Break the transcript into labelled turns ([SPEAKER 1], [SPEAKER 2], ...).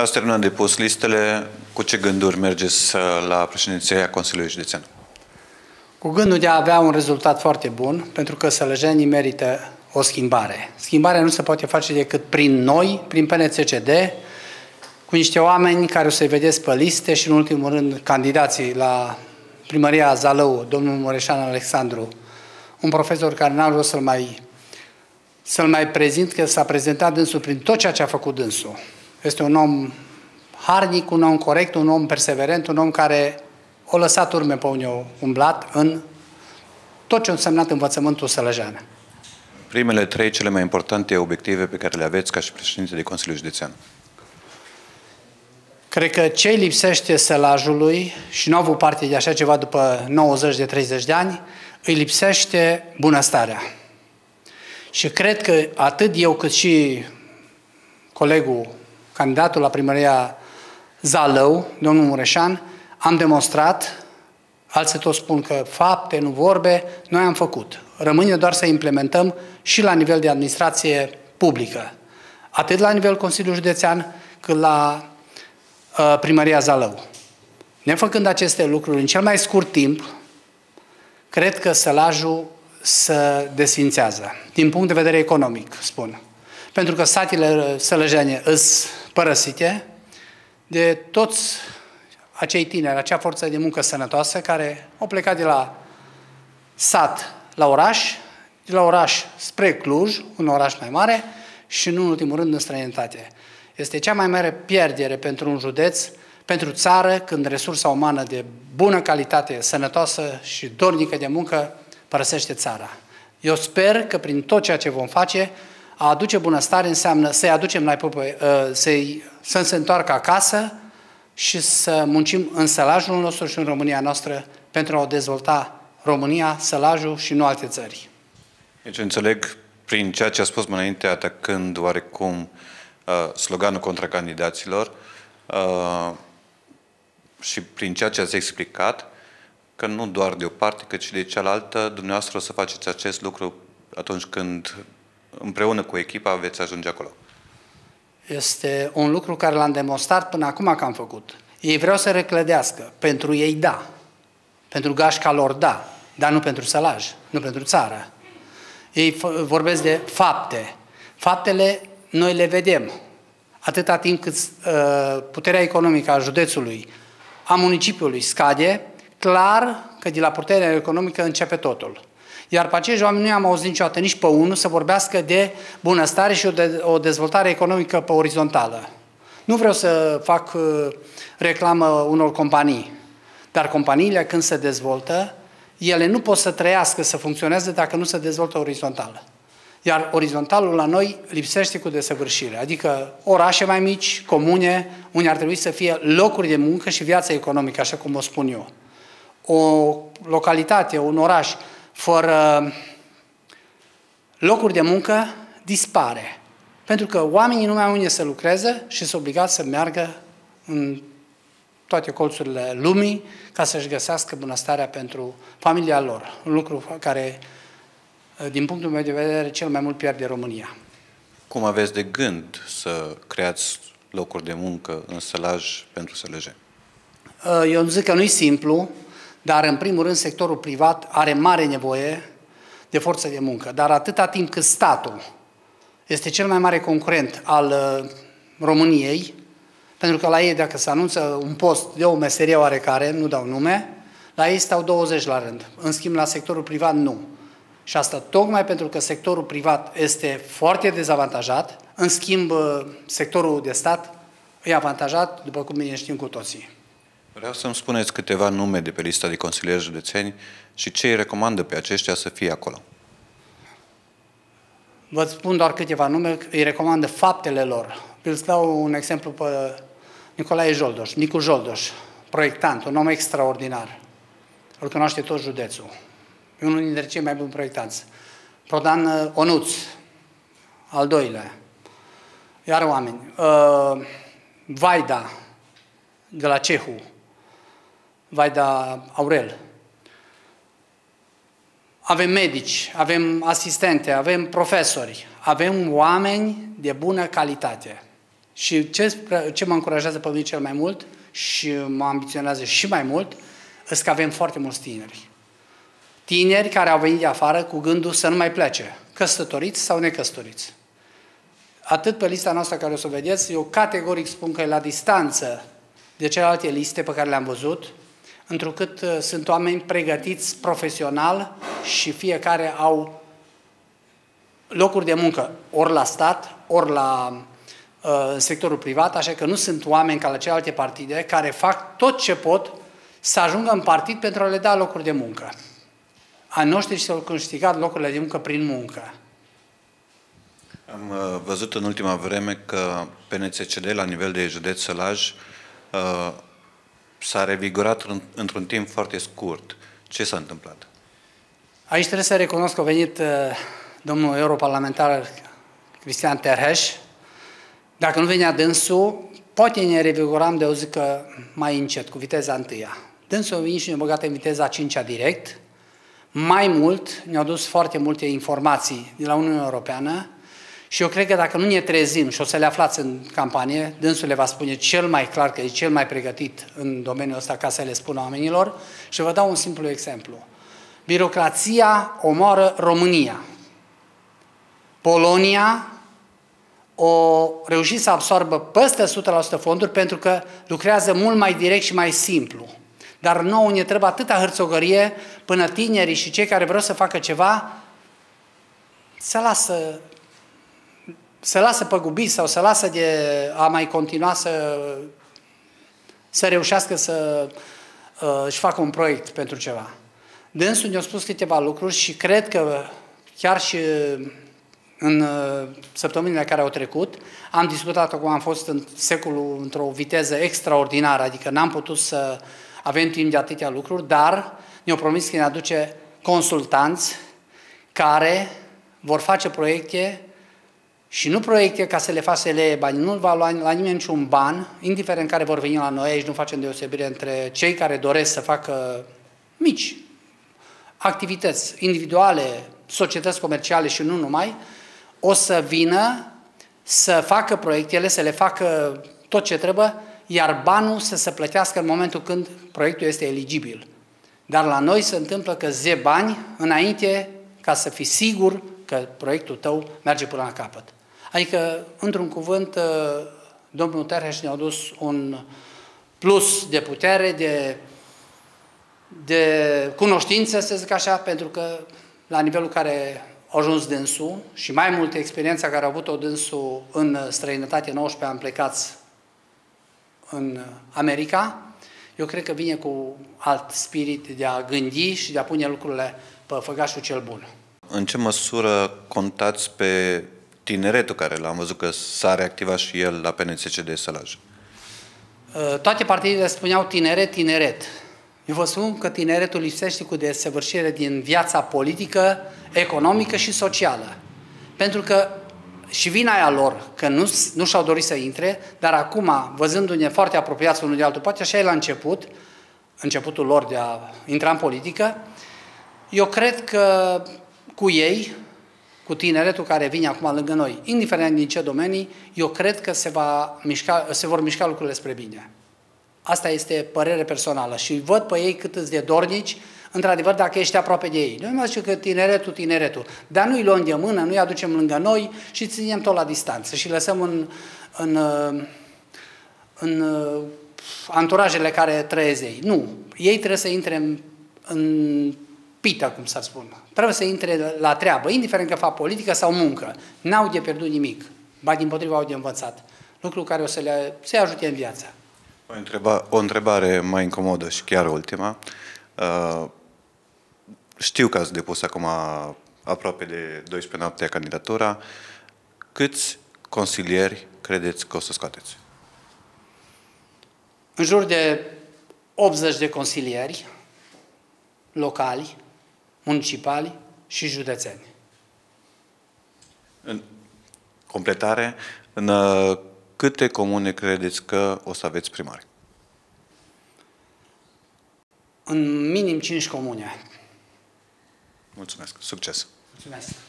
[SPEAKER 1] Ați terminat de pus listele. Cu ce gânduri mergeți la președinția Consiliului Județean?
[SPEAKER 2] Cu gândul de a avea un rezultat foarte bun, pentru că sălăjenii merită o schimbare. Schimbarea nu se poate face decât prin noi, prin PNCCD, cu niște oameni care o să-i vedeți pe liste și, în ultimul rând, candidații la primăria Zalău, domnul Mureșan Alexandru, un profesor care n-am vrut să-l mai, să mai prezint, că s-a prezentat dânsul prin tot ceea ce a făcut dânsul. Este un om harnic, un om corect, un om perseverent, un om care a lăsat urme pe unii umblat în tot ce a însemnat învățământul sălăjean.
[SPEAKER 1] Primele trei cele mai importante obiective pe care le aveți ca și președinte de Consiliul Județean.
[SPEAKER 2] Cred că ce lipsește sălajului, și nu au avut parte de așa ceva după 90 de 30 de ani, îi lipsește bunăstarea. Și cred că atât eu cât și colegul, candidatul la primăria Zalău, domnul Mureșan, am demonstrat, alții tot spun că fapte, nu vorbe, noi am făcut. Rămâne doar să implementăm și la nivel de administrație publică, atât la nivel Consiliului Județean, cât la uh, primăria Zalău. Nefăcând aceste lucruri în cel mai scurt timp, cred că sălajul se desfințează, din punct de vedere economic, spun. Pentru că satele sălăjene îs părăsite de toți acei tineri, acea forță de muncă sănătoasă care au plecat de la sat la oraș, de la oraș spre Cluj, un oraș mai mare, și nu în ultimul rând în străinătate. Este cea mai mare pierdere pentru un județ, pentru țară, când resursa umană de bună calitate, sănătoasă și dornică de muncă părăsește țara. Eu sper că prin tot ceea ce vom face, a aduce bunăstare înseamnă să-i aducem la ă, să-i, să se întoarcă acasă și să muncim în sălajul nostru și în România noastră pentru a o dezvolta România, sălajul și nu alte țări.
[SPEAKER 1] Deci înțeleg prin ceea ce a spus mai înainte, atacând oarecum uh, sloganul contra candidaților uh, și prin ceea ce ați explicat, că nu doar de o parte, cât și de cealaltă, dumneavoastră o să faceți acest lucru atunci când împreună cu echipa veți ajunge acolo.
[SPEAKER 2] Este un lucru care l-am demonstrat până acum că am făcut. Ei vreau să reclădească. Pentru ei da. Pentru gașca lor da. Dar nu pentru sălaj, nu pentru țară. Ei vorbesc de fapte. Faptele noi le vedem. Atâta timp cât uh, puterea economică a județului, a municipiului scade, clar că de la puterea economică începe totul. Iar pe acești oameni nu i-am auzit niciodată nici pe unul să vorbească de bunăstare și o, de, o dezvoltare economică pe orizontală. Nu vreau să fac uh, reclamă unor companii, dar companiile când se dezvoltă, ele nu pot să trăiască, să funcționeze dacă nu se dezvoltă orizontală. Iar orizontalul la noi lipsește cu desăvârșire, adică orașe mai mici, comune, unde ar trebui să fie locuri de muncă și viață economică, așa cum o spun eu. O localitate, un oraș fără locuri de muncă dispare. Pentru că oamenii nu mai au unde să lucreze și sunt obligați să meargă în toate colțurile lumii ca să-și găsească bunăstarea pentru familia lor. Un lucru care, din punctul meu de vedere, cel mai mult pierde România.
[SPEAKER 1] Cum aveți de gând să creați locuri de muncă în sălaj pentru sălăje?
[SPEAKER 2] Eu zic că nu e simplu, dar în primul rând sectorul privat are mare nevoie de forță de muncă. Dar atâta timp cât statul este cel mai mare concurent al uh, României, pentru că la ei, dacă se anunță un post de o meserie oarecare, nu dau nume, la ei stau 20 la rând. În schimb, la sectorul privat, nu. Și asta tocmai pentru că sectorul privat este foarte dezavantajat, în schimb, uh, sectorul de stat e avantajat, după cum bine știm cu toții.
[SPEAKER 1] Vreau să-mi spuneți câteva nume de pe lista de consilieri județeni și ce îi recomandă pe aceștia să fie acolo.
[SPEAKER 2] Vă spun doar câteva nume, îi recomandă faptele lor. Îl dau un exemplu pe Nicolae Joldoș, Nicu Joldoș, proiectant, un om extraordinar. Îl cunoaște tot județul. E unul dintre cei mai buni proiectanți. Prodan uh, Onuț, al doilea. Iar oameni. Uh, Vaida, de la Cehu, Vaida Aurel. Avem medici, avem asistente, avem profesori, avem oameni de bună calitate. Și ce, ce mă încurajează pe mine cel mai mult și mă ambiționează și mai mult, este că avem foarte mulți tineri. Tineri care au venit de afară cu gândul să nu mai plece, căsătoriți sau necăsătoriți. Atât pe lista noastră care o să o vedeți, eu categoric spun că e la distanță de celelalte liste pe care le-am văzut, întrucât uh, sunt oameni pregătiți profesional și fiecare au locuri de muncă, ori la stat, ori la uh, sectorul privat, așa că nu sunt oameni ca la celelalte partide care fac tot ce pot să ajungă în partid pentru a le da locuri de muncă. A noștri și-au câștigat locurile de muncă prin muncă.
[SPEAKER 1] Am uh, văzut în ultima vreme că PNCCD la nivel de județ Sălaj uh, s-a revigorat într-un timp foarte scurt. Ce s-a întâmplat?
[SPEAKER 2] Aici trebuie să recunosc că a venit uh, domnul europarlamentar Cristian Terheș. Dacă nu venea dânsul, poate ne revigoram de o zi că mai încet, cu viteza întâia. Dânsul a venit și ne-a băgat în viteza 5 direct. Mai mult, ne-au dus foarte multe informații de la Uniunea Europeană și eu cred că dacă nu ne trezim și o să le aflați în campanie, dânsul le va spune cel mai clar că e cel mai pregătit în domeniul ăsta ca să le spună oamenilor și vă dau un simplu exemplu. Birocrația omoară România. Polonia o reușit să absorbă peste 100% fonduri pentru că lucrează mult mai direct și mai simplu. Dar nouă ne trebuie atâta hârțogărie până tinerii și cei care vreau să facă ceva să lasă să lasă păgubiți sau să lasă de a mai continua să, să reușească să uh, își facă un proiect pentru ceva. Dânsul ne-a spus câteva lucruri și cred că chiar și în uh, săptămânile care au trecut, am discutat acum, am fost în secolul într-o viteză extraordinară, adică n-am putut să avem timp de atâtea lucruri, dar ne-au promis că ne aduce consultanți care vor face proiecte și nu proiecte ca să le facă să le bani, nu va lua la nimeni niciun ban, indiferent care vor veni la noi, aici nu facem deosebire între cei care doresc să facă mici activități individuale, societăți comerciale și nu numai, o să vină să facă proiectele, să le facă tot ce trebuie, iar banul să se plătească în momentul când proiectul este eligibil. Dar la noi se întâmplă că ze bani înainte ca să fii sigur că proiectul tău merge până la capăt. Adică, într-un cuvânt, uh, domnul Terheș ne-a dus un plus de putere, de, de cunoștință, să zic așa, pentru că la nivelul care a ajuns dânsul și mai multe experiența care a avut-o dânsul în străinătate, 19 ani plecați în America, eu cred că vine cu alt spirit de a gândi și de a pune lucrurile pe făgașul cel bun.
[SPEAKER 1] În ce măsură contați pe tineretul care l-am văzut că s-a reactivat și el la PNCC de Sălaj?
[SPEAKER 2] Uh, toate partidele spuneau tineret, tineret. Eu vă spun că tineretul lipsește cu desăvârșire din viața politică, economică și socială. Pentru că și vina aia lor, că nu, nu și-au dorit să intre, dar acum, văzându-ne foarte apropiați unul de altul, poate așa e la început, începutul lor de a intra în politică, eu cred că cu ei, cu tineretul care vine acum lângă noi, indiferent din ce domenii, eu cred că se, va mișca, se vor mișca lucrurile spre bine. Asta este părere personală și văd pe ei cât îți de dornici, într-adevăr, dacă ești aproape de ei. Noi mai zice că tineretul, tineretul, dar nu-i luăm de mână, nu-i aducem lângă noi și ținem tot la distanță și lăsăm în, în, în anturajele care trăiesc ei. Nu, ei trebuie să intre în, în pită, cum să spun. Trebuie să intre la treabă, indiferent că fac politică sau muncă. N-au de pierdut nimic, ba din potriva au de învățat. Lucru care o să le să ajute în viață.
[SPEAKER 1] O, întreba, o întrebare mai incomodă și chiar ultima. Uh, știu că ați depus acum aproape de 12 noaptea candidatura. Câți consilieri credeți că o să scoateți?
[SPEAKER 2] În jur de 80 de consilieri locali, municipali și județeni.
[SPEAKER 1] În completare, în uh, câte comune credeți că o să aveți primari?
[SPEAKER 2] În minim 5 comune.
[SPEAKER 1] Mulțumesc. Succes!
[SPEAKER 2] Mulțumesc!